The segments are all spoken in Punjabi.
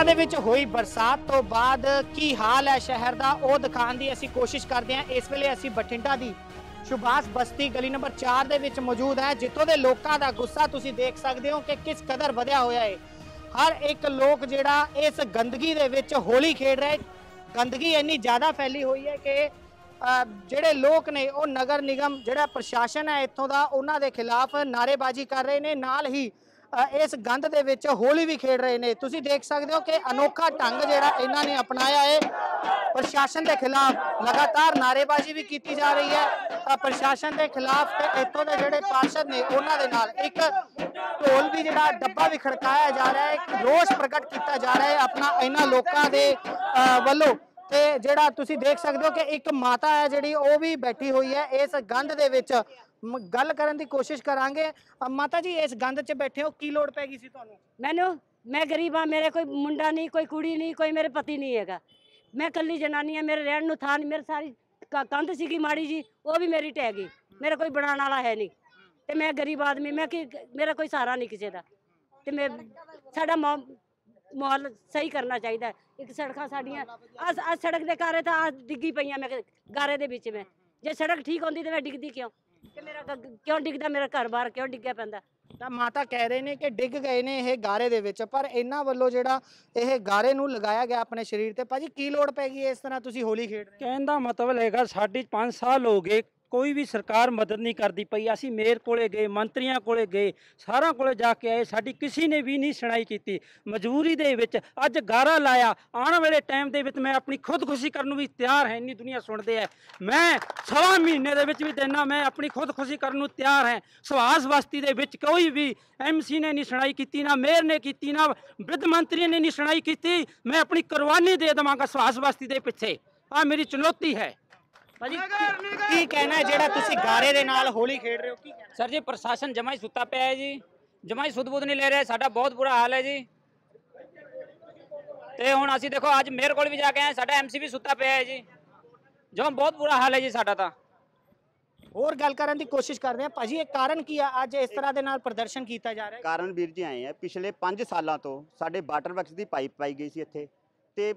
ਬਠਿੰਡਾ ਦੇ ਵਿੱਚ ਹੋਈ ਬਰਸਾਤ ਤੋਂ ਬਾਅਦ ਕੀ ਹਾਲ ਹੈ ਸ਼ਹਿਰ ਦਾ, ਉਹ ਦਿਖਾਉਣ ਦੀ ਅਸੀਂ ਕੋਸ਼ਿਸ਼ ਕਰਦੇ ਹਾਂ। ਇਸ ਵੇਲੇ ਅਸੀਂ ਬਠਿੰਡਾ ਦੀ ਸੁਭਾਸ਼ ਬਸਤੀ ਗਲੀ ਨੰਬਰ 4 ਦੇ ਵਿੱਚ ਮੌਜੂਦ ਹੈ, ਜਿੱਥੋਂ ਦੇ ਲੋਕਾਂ ਦਾ ਗੁੱਸਾ ਤੁਸੀਂ ਦੇਖ ਸਕਦੇ ਹੋ ਕਿ ਕਿਸ ਕਦਰ ਵਧਿਆ ਹੋਇਆ ਹੈ। ਹਰ ਇੱਕ ਲੋਕ ਜਿਹੜਾ ਇਸ ਗੰਦਗੀ ਦੇ ਵਿੱਚ ਹੋਲੀ ਖੇਡ ਰਿਹਾ ਹੈ ਗੰਦਗੀ ਇੰਨੀ ਜ਼ਿਆਦਾ ਫੈਲੀ ਹੋਈ ਹੈ ਕਿ ਜਿਹੜੇ ਲੋਕ ਨੇ, ਉਹ ਨਗਰ ਨਿਗਮ ਜਿਹੜਾ ਪ੍ਰਸ਼ਾਸਨ ਹੈ ਇੱਥੋਂ ਦਾ, ਉਹਨਾਂ ਦੇ ਖਿਲਾਫ ਨਾਅਰੇਬਾਜ਼ੀ ਕਰ ਰਹੇ ਨੇ। ਨਾਲ ਹੀ ਇਸ ਗੰਧ ਦੇ ਵਿੱਚ ਹੋਲੀ ਵੀ ਖੇਡ ਰਹੇ ਨੇ। ਤੁਸੀਂ ਦੇਖ ਸਕਦੇ ਹੋ ਕਿ ਅਨੋਖਾ ਢੰਗ ਜਿਹੜਾ ਇਹਨਾਂ ਨੇ ਅਪਣਾਇਆ ਹੈ ਪ੍ਰਸ਼ਾਸਨ ਦੇ ਖਿਲਾਫ ਲਗਾਤਾਰ ਨਾਅਰੇਬਾਜ਼ੀ ਵੀ ਕੀਤੀ ਜਾ ਰਹੀ ਹੈ। ਪ੍ਰਸ਼ਾਸਨ ਦੇ ਖਿਲਾਫ ਤੇ ਇੱਥੋਂ ਦੇ ਜਿਹੜੇ ਪਾਰਸ਼ਦ ਨੇ ਉਹਨਾਂ ਦੇ ਨਾਲ ਇੱਕ ਢੋਲ ਵੀ ਜਿਹੜਾ ਡੱਬਾ ਵੀ ਖੜਕਾਇਆ ਜਾ ਰਿਹਾ ਹੈ। ਇੱਕ ਰੋਸ ਪ੍ਰਗਟ ਕੀਤਾ ਜਾ ਰਿਹਾ ਹੈ ਆਪਣਾ ਇਹਨਾਂ ਲੋਕਾਂ ਦੇ ਅ, ਵੱਲੋਂ। ਤੇ ਜਿਹੜਾ ਤੁਸੀਂ ਦੇਖ ਸਕਦੇ ਹੋ ਕਿ ਇੱਕ ਮਾਤਾ ਹੈ ਜਿਹੜੀ ਉਹ ਵੀ ਬੈਠੀ ਹੋਈ ਹੈ। ਇਸ ਗੰਧ ਦੇ ਵਿੱਚ ਗੱਲ ਕਰਨ ਦੀ ਕੋਸ਼ਿਸ਼ ਕਰਾਂਗੇ। ਮਾਤਾ ਜੀ, ਇਸ ਗੰਦ 'ਚ ਬੈਠੇ ਹੋ, ਕੀ ਲੋੜ ਪੈ ਗਈ ਸੀ ਤੁਹਾਨੂੰ? ਮੈਨੂੰ? ਮੈਂ ਗਰੀਬ ਹਾਂ, ਮੇਰੇ ਕੋਈ ਮੁੰਡਾ ਨਹੀਂ, ਕੋਈ ਕੁੜੀ ਨਹੀਂ, ਕੋਈ ਮੇਰੇ ਪਤੀ ਨਹੀਂ ਹੈਗਾ। ਮੈਂ ਇਕੱਲੀ ਜਨਾਨੀ ਹਾਂ, ਮੇਰੇ ਰਹਿਣ ਨੂੰ ਥਾਂ ਨਹੀਂ, ਮੇਰੇ ਸਾਰੀ ਕੰਧ ਸੀਗੀ ਮਾੜੀ ਜੀ, ਉਹ ਵੀ ਮੇਰੀ ਟਹਿ ਗਈ। ਮੇਰਾ ਕੋਈ ਬਣਾਉਣ ਵਾਲਾ ਹੈ ਨਹੀਂ। ਤੇ ਮੈਂ ਗਰੀਬ ਆਦਮੀ, ਮੈਂ ਕਿ, ਮੇਰਾ ਕੋਈ ਸਹਾਰਾ ਨਹੀਂ ਕਿਸੇ ਦਾ। ਤੇ ਮੈਂ, ਸਾਡਾ ਮਾ- ਮਾਹੌਲ ਸਹੀ ਕਰਨਾ ਚਾਹੀਦਾ ਇੱਕ ਸੜਕਾਂ ਸਾਡੀਆਂ ਆ ਆ ਸੜਕ ਦੇ ਕਾਰੇ ਤਾਂ ਡਿੱਗੀ ਪਈਆਂ ਮੈਂ, ਗਾਰੇ ਦੇ ਵਿੱਚ ਮੈਂ। ਜੇ ਸੜਕ ਠੀਕ ਹੁੰਦੀ ਤੇ ਮੈਂ ਡਿੱਗਦੀ ਕਿਉਂ? ਤੇ ਮੇਰਾ ਕਿਉਂ ਡਿੱਗਦਾ ਮੇਰਾ ਘਰ ਬਾਹਰ ਕਿਉਂ ਡਿੱਗਿਆ ਪੈਂਦਾ? ਤਾਂ ਮਾਤਾ ਕਹਿ ਰਹੇ ਨੇ ਕਿ ਡਿੱਗ ਗਏ ਨੇ ਇਹ ਗਾਰੇ ਦੇ ਵਿੱਚ ਪਰ ਇਹਨਾਂ ਵੱਲੋਂ ਜਿਹੜਾ ਇਹ ਗਾਰੇ ਨੂੰ ਲਗਾਇਆ ਗਿਆ ਆਪਣੇ ਸਰੀਰ ਤੇ ਭਾਜੀ ਕੀ ਲੋੜ ਪੈ ਗਈ ਇਸ ਤਰ੍ਹਾਂ ਤੁਸੀਂ ਹੋਲੀ ਖੇਡ ਰਹੇ ਹੋ? ਕਹਿਣ ਦਾ ਮਤਲਬ ਹੈਗਾ ਸਾਡੀ 5 ਸਾਲ ਹੋ ਗਏ ਕੋਈ ਵੀ ਸਰਕਾਰ ਮਦਦ ਨਹੀਂ ਕਰਦੀ ਪਈ। ਅਸੀਂ ਮੇਅਰ ਕੋਲੇ ਗਏ, ਮੰਤਰੀਆਂ ਕੋਲੇ ਗਏ, ਸਾਰਿਆਂ ਕੋਲੇ ਜਾ ਕੇ ਆਏ। ਸਾਡੀ ਕਿਸੇ ਨੇ ਵੀ ਨਹੀਂ ਸੁਣਾਈ ਕੀਤੀ। ਮਜਬੂਰੀ ਦੇ ਵਿੱਚ ਅੱਜ ਗਾਰਾ ਲਾਇਆ। ਆਉਣ ਵਾਲੇ ਟਾਈਮ ਦੇ ਵਿੱਚ ਮੈਂ ਆਪਣੀ ਖੁਦਕੁਸ਼ੀ ਕਰਨ ਨੂੰ ਵੀ ਤਿਆਰ ਹੈ। ਇੰਨੀ ਦੁਨੀਆ ਸੁਣਦੇ ਹੈ ਮੈਂ ਸਵਾ ਮਹੀਨੇ ਦੇ ਵਿੱਚ ਵੀ ਦੇਣਾ ਮੈਂ ਆਪਣੀ ਖੁਦਕੁਸ਼ੀ ਕਰਨ ਨੂੰ ਤਿਆਰ ਹੈ। ਸੁਹਾਸ ਬਸਤੀ ਦੇ ਵਿੱਚ ਕੋਈ ਵੀ ਐਮਸੀ ਨੇ ਨਹੀਂ ਸੁਣਾਈ ਕੀਤੀ, ਨਾ ਮੇਅਰ ਨੇ ਕੀਤੀ, ਨਾ ਵਿਦ ਮੰਤਰੀ ਨੇ ਨਹੀਂ ਸੁਣਾਈ ਕੀਤੀ। ਮੈਂ ਆਪਣੀ ਕੁਰਬਾਨੀ ਦੇ ਦੇਵਾਂਗਾ ਸੁਹਾਸ ਬਸਤੀ ਦੇ ਪਿੱਛੇ। ਆ ਮੇਰੀ ਚੁਣੌਤੀ ਹੈ। ਭਾਜੀ ਕੀ- ਕਹਿਣਾ ਹੈ ਜਿਹੜਾ ਤੁਸੀਂ ਗਾਰੇ ਦੇ ਨਾਲ ਹੋਲੀ ਖੇਡ ਰਹੇ ਹੋ? ਕੀ ਕਹਿਣਾ ਸਰ ਜੀ ਪ੍ਰਸ਼ਾਸਨ ਜਮਾ ਹੀ ਸੁੱਤਾ ਪਿਆ ਹੈ ਜੀ। ਜਮਾ ਹੀ ਸੁੱਧ-ਬੁੱਧ ਨਹੀਂ ਲੈ ਰਿਹਾ ਸਾਡਾ ਬਹੁਤ ਬੁਰਾ ਹਾਲ ਹੈ ਜੀ। ਤੇ ਹੁਣ ਅਸੀਂ ਦੇਖੋ ਅੱਜ ਮੇਅਰ ਕੋਲ ਵੀ ਜਾ ਕੇ ਆਏ ਸਾਡਾ ਐਮਸੀ ਵੀ ਸੁੱਤਾ ਪਿਆ ਹੈ ਜੀ। ਜਮਾ ਬਹੁਤ ਬੁਰਾ ਹਾਲ ਹੈ ਜੀ ਸਾਡਾ ਤਾਂ। ਹੋਰ ਗੱਲ ਕਰਨ ਦੀ ਕੋਸ਼ਿਸ਼ ਕਰਦੇ ਹਾਂ। ਭਾਜੀ ਇਹ ਕਾਰਨ ਕੀ ਆ? ਅੱਜ ਇਸ ਤਰ੍ਹਾਂ ਦੇ ਨਾਲ ਪ੍ਰਦਰਸ਼ਨ ਕੀਤਾ ਜਾ ਰਿਹਾ ਹੈ? ਕਾਰਨ ਵੀਰ ਜੀ ਆਏ ਆ। ਪਿਛਲੇ 5 ਸਾਲਾਂ ਤੋਂ ਸਾਡੇ ਵਾਟਰ ਵਰਕਸ ਦੀ ਪਾਈਪ ਪਾਈ ਗਈ ਸੀ ਇੱਥੇ ਤੇ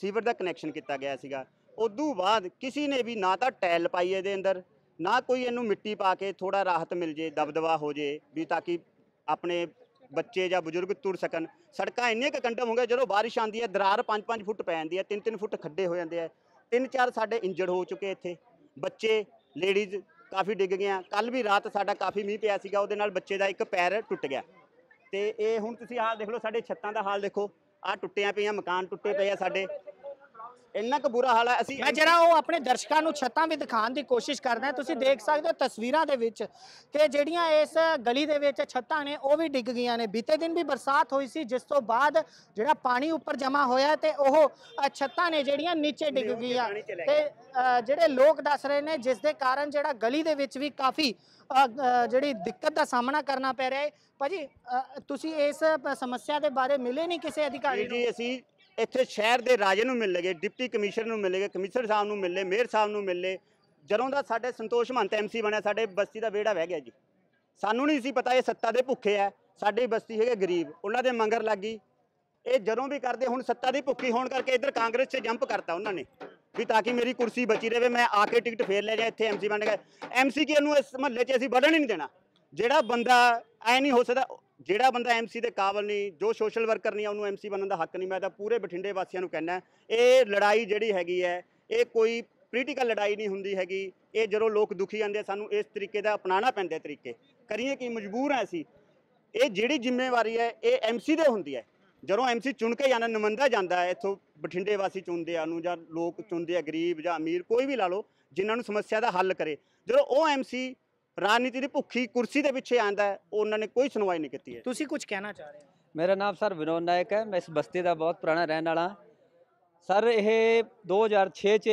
ਸੀਵਰ ਦਾ ਕਨੈਕਸ਼ਨ ਕੀਤਾ ਗਿਆ ਸੀਗਾ। ਉਦੋਂ ਬਾਅਦ ਕਿਸੇ ਨੇ ਵੀ ਨਾ ਤਾਂ ਟੈਲ ਪਾਈ ਇਹਦੇ ਅੰਦਰ, ਨਾ ਕੋਈ ਇਹਨੂੰ ਮਿੱਟੀ ਪਾ ਕੇ ਥੋੜਾ ਰਾਹਤ ਮਿਲ ਜੇ, ਦਬਦਬਾ ਹੋ ਜੇ, ਵੀ ਤਾਂ ਕਿ ਆਪਣੇ ਬੱਚੇ ਜਾਂ ਬਜ਼ੁਰਗ ਤੁਰ ਸਕਣ। ਸੜਕਾਂ ਇੰਨੀਆਂ ਕੁ ਕੰਡਮ ਹੋ ਗਏ ਜਦੋਂ ਬਾਰਿਸ਼ ਆਉਂਦੀ ਹੈ, ਦਰਾਰ 5-5 ਫੁੱਟ ਪੈ ਜਾਂਦੀ ਹੈ 3-3 ਫੁੱਟ ਖੱਡੇ ਹੋ ਜਾਂਦੇ ਆ। ਤਿੰਨ ਚਾਰ ਸਾਡੇ ਇੰਜਰਡ ਹੋ ਚੁੱਕੇ ਇੱਥੇ। ਬੱਚੇ ਲੇਡੀਜ਼ ਕਾਫੀ ਡਿੱਗ ਗਈਆਂ। ਕੱਲ ਵੀ ਰਾਤ ਸਾਡਾ ਕਾਫੀ ਮੀਂਹ ਪਿਆ ਸੀਗਾ, ਉਹਦੇ ਨਾਲ ਬੱਚੇ ਦਾ ਇੱਕ ਪੈਰ ਟੁੱਟ ਗਿਆ। ਤੇ ਇਹ ਹੁਣ ਤੁਸੀਂ ਹਾਲ ਦੇਖ ਲਓ, ਸਾਡੇ ਛੱਤਾਂ ਦਾ ਹਾਲ ਦੇਖੋ। ਆਹ ਟੁੱਟੀਆਂ ਪਈਆਂ, ਮਕਾਨ ਟੁੱਟੇ ਪਏ ਆ ਸਾਡੇ। ਇੰਨਾ ਕੁ ਬੁਰਾ ਹਾਲ ਹੈ ਅਸੀਂ ਮੈਂ ਜਰਾ ਉਹ ਆਪਣੇ ਦਰਸ਼ਕਾਂ ਨੂੰ ਛੱਤਾਂ ਵੀ ਦਿਖਾਉਣ ਦੀ ਕੋਸ਼ਿਸ਼ ਕਰਦਾ। ਤੁਸੀਂ ਦੇਖ ਸਕਦੇ ਹੋ ਤਸਵੀਰਾਂ ਦੇ ਵਿੱਚ ਕਿ ਜਿਹੜੀਆਂ ਇਸ ਗਲੀ ਦੇ ਵਿੱਚ ਛੱਤਾਂ ਨੇ ਉਹ ਵੀ ਡਿੱਗ ਗਈਆਂ ਨੇ। ਬੀਤੇ ਦਿਨ ਵੀ ਬਰਸਾਤ ਹੋਈ ਸੀ ਜਿਸ ਤੋਂ ਬਾਅਦ ਜਿਹੜਾ ਪਾਣੀ ਉੱਪਰ ਜਮਾ ਹੋਇਆ ਤੇ ਉਹ ਛੱਤਾਂ ਨੇ ਜਿਹੜੀਆਂ ਨੀਚੇ ਡਿੱਗ ਗਈਆਂ। ਤੇ ਜਿਹੜੇ ਲੋਕ ਦੱਸ ਰਹੇ ਨੇ ਜਿਸ ਦੇ ਕਾਰਨ ਜਿਹੜਾ ਗਲੀ ਦੇ ਵਿੱਚ ਵੀ ਕਾਫੀ ਜਿਹੜੀ ਦਿੱਕਤ ਦਾ ਸਾਹਮਣਾ ਕਰਨਾ ਪੈ ਰਿਹਾ ਹੈ। ਭਾਜੀ ਤੁਸੀਂ ਇਸ ਸਮੱਸਿਆ ਦੇ ਬਾਰੇ ਮਿਲੇ ਨਹੀਂ ਕਿਸੇ ਅਧਿਕਾਰੀ ਨੂੰ? ਜੀ ਅਸੀਂ ਇੱਥੇ ਸ਼ਹਿਰ ਦੇ ਰਾਜੇ ਨੂੰ ਮਿਲ ਲਗੇ, ਡਿਪਟੀ ਕਮਿਸ਼ਨਰ ਨੂੰ ਮਿਲ ਲਗੇ, ਕਮਿਸ਼ਨਰ ਸਾਹਿਬ ਨੂੰ ਮਿਲ ਲਏ, ਮੇਅਰ ਸਾਹਿਬ ਨੂੰ ਮਿਲ ਲਏ। ਜਦੋਂ ਦਾ ਸਾਡੇ ਸੰਤੋਸ਼ ਮਹੰਤ ਐਮਸੀ ਬਣਿਆ, ਸਾਡੇ ਬਸਤੀ ਦਾ ਵਿਹੜਾ ਵਹਿ ਗਿਆ ਜੀ। ਸਾਨੂੰ ਨਹੀਂ ਸੀ ਪਤਾ ਇਹ ਸੱਤਾ ਦੇ ਭੁੱਖੇ ਆ, ਸਾਡੀ ਬਸਤੀ ਹੈਗੇ ਗਰੀਬ, ਉਹਨਾਂ ਦੇ ਮੰਗਰ ਲੱਗ ਗਈ। ਇਹ ਜਦੋਂ ਵੀ ਕਰਦੇ, ਹੁਣ ਸੱਤਾ ਦੀ ਭੁੱਖੀ ਹੋਣ ਕਰਕੇ ਇੱਧਰ ਕਾਂਗਰਸ 'ਚ ਜੰਪ ਕਰਤਾ ਉਹਨਾਂ ਨੇ, ਵੀ ਤਾਂ ਕਿ ਮੇਰੀ ਕੁਰਸੀ ਬਚੀ ਰਹੇ ਮੈਂ ਆ ਕੇ ਟਿਕਟ ਫੇਰ ਲੈ ਜਾ, ਇੱਥੇ ਐਮਸੀ ਬਣ ਗਿਆ। ਐਮਸੀ ਕੀ ਨੂੰ ਇਸ ਮਹੱਲੇ 'ਚ ਅਸੀਂ ਵਧਣ ਹੀ ਨਹੀਂ ਦੇਣਾ। ਜਿਹੜਾ ਬੰਦਾ ਐ ਨਹੀਂ ਹੋ ਸਕਦਾ ਜਿਹੜਾ ਬੰਦਾ ਐਮਸੀ ਦੇ ਕਾਬਲ ਨਹੀਂ ਜੋ ਸੋਸ਼ਲ ਵਰਕਰ ਨਹੀਂ ਆ, ਉਹਨੂੰ ਐਮਸੀ ਬਣਨ ਦਾ ਹੱਕ ਨਹੀਂ। ਮੈਂ ਤਾਂ ਪੂਰੇ ਬਠਿੰਡੇ ਵਾਸੀਆਂ ਨੂੰ ਕਹਿਣਾ ਇਹ ਲੜਾਈ ਜਿਹੜੀ ਹੈਗੀ ਹੈ ਇਹ ਕੋਈ ਪੋਲੀਟੀਕਲ ਲੜਾਈ ਨਹੀਂ ਹੁੰਦੀ ਹੈਗੀ। ਇਹ ਜਦੋਂ ਲੋਕ ਦੁਖੀ ਜਾਂਦੇ ਸਾਨੂੰ ਇਸ ਤਰੀਕੇ ਦਾ ਅਪਣਾਉਣਾ ਪੈਂਦਾ ਤਰੀਕੇ। ਕਰੀਏ ਕਿ ਮਜਬੂਰ ਆ ਅਸੀਂ। ਇਹ ਜਿਹੜੀ ਜ਼ਿੰਮੇਵਾਰੀ ਹੈ ਇਹ ਐਮਸੀ ਦੇ ਹੁੰਦੀ ਹੈ। ਜਦੋਂ ਐਮਸੀ ਚੁਣ ਕੇ ਜਾਂਦਾ ਨੁਮਾਇੰਦਾ ਜਾਂਦਾ ਹੈ ਇੱਥੋਂ ਬਠਿੰਡੇ ਵਾਸੀ ਚੁਣਦੇ ਆ ਨੂੰ ਜਾਂ ਲੋਕ ਚੁਣਦੇ ਆ ਗਰੀਬ ਜਾਂ ਅਮੀਰ ਕੋਈ ਵੀ ਲਾ ਲਓ ਜਿਨ੍ਹਾਂ ਨੂੰ ਸਮੱਸਿਆ ਦਾ ਹੱਲ ਕਰੇ। ਜਦੋਂ ਉਹ ਐਮਸੀ ਰਾਜਨੀਤੀ ਦੀ ਭੁੱਖੀ ਕੁਰਸੀ ਦੇ ਪਿੱਛੇ ਆਂਦਾ ਉਹਨਾਂ ਨੇ ਕੋਈ ਸੁਣਵਾਈ ਨਹੀਂ ਕੀਤੀ ਹੈ। ਤੁਸੀਂ ਕੁਝ ਕਹਿਣਾ ਚਾਹ ਰਹੇ ਹੋ? ਮੇਰਾ ਨਾਮ ਸਰ ਵਿਨੋਦ ਨਾਇਕ ਹੈ ਮੈਂ ਇਸ ਬਸਤੀ ਦਾ ਬਹੁਤ ਪੁਰਾਣਾ ਰਹਿਣ ਵਾਲਾ ਸਰ ਇਹ 2006 ਚ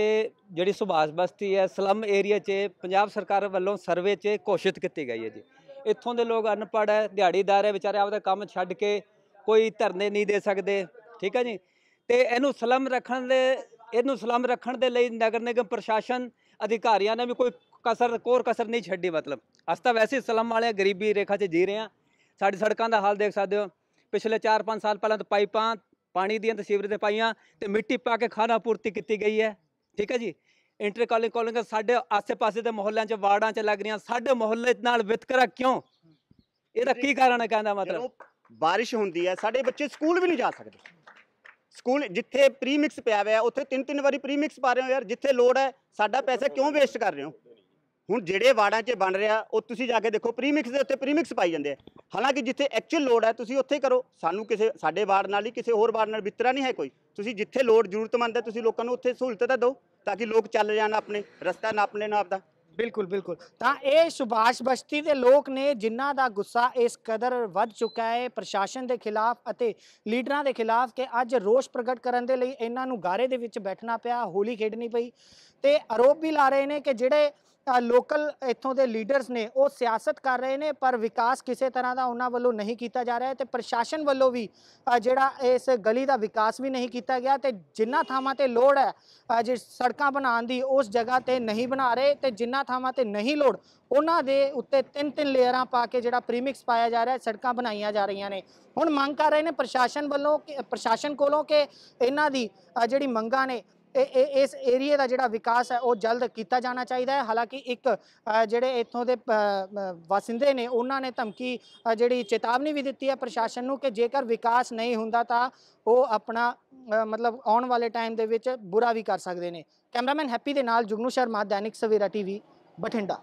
ਜਿਹੜੀ ਸੁਭਾਸ਼ ਬਸਤੀ ਹੈ ਸਲਮ ਏਰੀਆ 'ਚ ਪੰਜਾਬ ਸਰਕਾਰ ਵੱਲੋਂ ਸਰਵੇ 'ਚ ਘੋਸ਼ਿਤ ਕੀਤੀ ਗਈ ਹੈ ਜੀ। ਇੱਥੋਂ ਦੇ ਲੋਕ ਅਨਪੜ੍ਹ ਹੈ ਦਿਹਾੜੀਦਾਰ ਹੈ ਵਿਚਾਰੇ ਆਪਦਾ ਕੰਮ ਛੱਡ ਕੇ ਕੋਈ ਧਰਨੇ ਨਹੀਂ ਦੇ ਸਕਦੇ ਠੀਕ ਹੈ ਜੀ? ਤੇ ਇਹਨੂੰ ਸਲਮ ਰੱਖਣ ਦੇ ਇਹਨੂੰ ਸਲਮ ਰੱਖਣ ਦੇ ਲਈ ਨਗਰ ਨਿਗਮ ਪ੍ਰਸ਼ਾਸਨ ਅਧਿਕਾਰੀਆਂ ਨੇ ਵੀ ਕੋਈ ਕਸਰ, ਕੋਰ ਕਸਰ ਨਹੀਂ ਛੱਡੀ ਮਤਲਬ। ਅਸੀਂ ਤਾਂ ਵੈਸੇ ਸਲਮ ਵਾਲੇ ਗਰੀਬੀ ਰੇਖਾ 'ਚ ਜੀ ਰਹੇ ਹਾਂ। ਸਾਡੀ ਸੜਕਾਂ ਦਾ ਹਾਲ ਦੇਖ ਸਕਦੇ ਹੋ। ਪਿਛਲੇ 4-5 ਸਾਲ ਪਹਿਲਾਂ ਤਾਂ ਪਾਈਪਾਂ, ਪਾਣੀ ਦੀਆਂ ਤਸਵੀਰਾਂ ਪਾਈਆਂ ਤੇ ਮਿੱਟੀ ਪਾ ਕੇ ਖਾਣਾ ਪੂਰਤੀ ਕੀਤੀ ਗਈ ਹੈ। ਠੀਕ ਹੈ ਜੀ? ਇੰਟਰ ਕਾਲਿੰਗ ਕਾਲਿੰਗ ਸਾਡੇ ਆਸੇ-ਪਾਸੇ ਦੇ ਮੁਹੱਲਿਆਂ 'ਚ, ਵਾਰਡਾਂ 'ਚ ਲੱਗ ਰਹੀਆਂ। ਸਾਡੇ ਮੁਹੱਲੇ ਨਾਲ ਵਿਤਕਰਾ ਕਿਉਂ? ਇਹਦਾ ਕੀ ਕਾਰਨ ਹੈ ਕਹਿੰਦਾ ਮਤਲਬ? ਬਾਰਿਸ਼ ਹੁੰਦੀ ਹੈ, ਸਾਡੇ ਬੱਚੇ ਸਕੂਲ ਵੀ ਨਹੀਂ ਜਾ ਸਕਦੇ। ਸਕੂਲ ਜਿੱਥੇ ਪ੍ਰੀਮਿਕਸ ਪਿਆ ਹੋਇਆ, ਉੱਥੇ ਤਿੰਨ ਤਿੰਨ ਵਾਰੀ ਪ੍ਰੀਮਿਕਸ ਪਾ ਰਹੇ ਹੋ ਯਾਰ, ਜਿੱਥੇ ਲੋੜ ਹੈ, ਸਾਡਾ ਪੈਸਾ ਕਿਉਂ ਵੇਸਟ ਕਰ ਰਹੇ ਹੋ? ਹੁਣ ਜਿਹੜੇ ਵਾਰਡਾਂ 'ਚ ਬਣ ਰਿਹਾ, ਉਹ ਤੁਸੀਂ ਜਾ ਕੇ ਦੇਖੋ ਪ੍ਰੀਮਿਕਸ ਦੇ ਉੱਤੇ ਪ੍ਰੀਮਿਕਸ ਪਾਈ ਜਾਂਦੇ ਆ। ਹਾਲਾਂਕਿ ਜਿੱਥੇ ਐਕਚੁਅਲ ਲੋੜ ਹੈ, ਤੁਸੀਂ ਉੱਥੇ ਕਰੋ। ਸਾਨੂੰ ਕਿਸੇ, ਸਾਡੇ ਵਾਰਡ ਨਾਲ ਹੀ, ਕਿਸੇ ਹੋਰ ਵਾਰਡ ਨਾਲ ਵਿਤਰਾ ਨਹੀਂ ਹੈ ਕੋਈ। ਤੁਸੀਂ ਜਿੱਥੇ ਲੋੜ ਜ਼ਰੂਰਤਮੰਦ ਹੈ, ਤੁਸੀਂ ਲੋਕਾਂ ਨੂੰ ਉੱਥੇ ਸਹੂਲਤ ਤਾਂ ਦਿਓ, ਤਾਂ ਕਿ ਲੋਕ ਚੱਲ ਜਾਣ ਆਪਣੇ, ਰਸਤਾ ਨਾਪ ਲੈਣ ਆਪਦਾ। ਬਿਲਕੁਲ ਬਿਲਕੁਲ। ਤਾਂ ਇਹ ਸੁਭਾਸ਼ ਬਸਤੀ ਦੇ ਲੋਕ ਨੇ, ਜਿਨ੍ਹਾਂ ਦਾ ਗੁੱਸਾ ਇਸ ਕਦਰ ਵੱਧ ਚੁੱਕਾ ਹੈ, ਪ੍ਰਸ਼ਾਸਨ ਦੇ ਖਿਲਾਫ ਅਤੇ ਲੀਡਰਾਂ ਦੇ ਖਿਲਾਫ ਕਿ ਅੱਜ ਰੋਸ ਪ੍ਰਗਟ ਕਰਨ ਦੇ ਲਈ ਇਹਨਾਂ ਨੂੰ ਗਾਰੇ ਦੇ ਵਿੱਚ ਬੈਠਣਾ ਪਿਆ, ਹੋਲੀ ਖੇਡਣੀ ਪਈ। ਤੇ ਆਰੋਪ ਵੀ ਲਾ ਰਹੇ ਨੇ ਕਿ ਜਿਹੜੇ ਲੋਕਲ ਇੱਥੋਂ ਦੇ ਲੀਡਰਸ ਨੇ ਉਹ ਸਿਆਸਤ ਕਰ ਰਹੇ ਨੇ ਪਰ ਵਿਕਾਸ ਕਿਸੇ ਤਰ੍ਹਾਂ ਦਾ ਉਹਨਾਂ ਵੱਲੋਂ ਨਹੀਂ ਕੀਤਾ ਜਾ ਰਿਹਾ ਹੈ ਤੇ ਪ੍ਰਸ਼ਾਸਨ ਵੱਲੋਂ ਵੀ ਜਿਹੜਾ ਇਸ ਗਲੀ ਦਾ ਵਿਕਾਸ ਵੀ ਨਹੀਂ ਕੀਤਾ ਗਿਆ ਤੇ ਜਿੰਨਾ ਥਾਵਾਂ ਤੇ ਲੋੜ ਹੈ ਅ, ਜੇ ਸੜਕਾਂ ਬਣਾਉਣ ਦੀ ਉਸ ਜਗ੍ਹਾ ਤੇ ਨਹੀਂ ਬਣਾ ਰਹੇ ਤੇ ਜਿੰਨਾ ਥਾਵਾਂ ਤੇ ਨਹੀਂ ਲੋੜ ਉਹਨਾਂ ਦੇ ਉੱਤੇ ਤਿੰਨ ਤਿੰਨ ਲੇਅਰਾਂ ਪਾ ਕੇ ਜਿਹੜਾ ਪ੍ਰੀਮਿਕਸ ਪਾਇਆ ਜਾ ਰਿਹਾ ਸੜਕਾਂ ਬਣਾਈਆਂ ਜਾ ਰਹੀਆਂ ਨੇ। ਹੁਣ ਮੰਗ ਕਰ ਰਹੇ ਨੇ ਪ੍ਰਸ਼ਾਸਨ ਵੱਲੋਂ ਕਿ ਪ੍ਰਸ਼ਾਸਨ ਕੋਲੋਂ ਕਿ ਇਹਨਾਂ ਦੀ ਜਿਹੜੀ ਮੰਗਾਂ ਨੇ ਇਸ ਏਰੀਏ ਦਾ ਜਿਹੜਾ ਵਿਕਾਸ ਹੈ, ਉਹ ਜਲਦ ਕੀਤਾ ਜਾਣਾ ਚਾਹੀਦਾ ਹੈ। ਹਾਲਾਂਕਿ ਇੱਕ ਜਿਹੜੇ ਇੱਥੋਂ ਦੇ ਵਾਸਿੰਦੇ ਨੇ, ਉਹਨਾਂ ਨੇ ਧਮਕੀ ਜਿਹੜੀ ਚੇਤਾਵਨੀ ਵੀ ਦਿੱਤੀ ਹੈ ਪ੍ਰਸ਼ਾਸਨ ਨੂੰ ਕਿ ਜੇਕਰ ਵਿਕਾਸ ਨਹੀਂ ਹੁੰਦਾ ਤਾਂ ਉਹ ਆਪਣਾ ਮਤਲਬ ਆਉਣ ਵਾਲੇ ਟਾਈਮ ਦੇ ਵਿੱਚ ਬੁਰਾ ਵੀ ਕਰ ਸਕਦੇ ਨੇ। ਕੈਮਰਾਮੈਨ ਹੈਪੀ ਦੇ ਨਾਲ ਜੁਗਨੂ ਸ਼ਰਮਾ, ਦੈਨਿਕ ਸਵੇਰਾ ਟੀਵੀ, ਬਠਿੰਡਾ।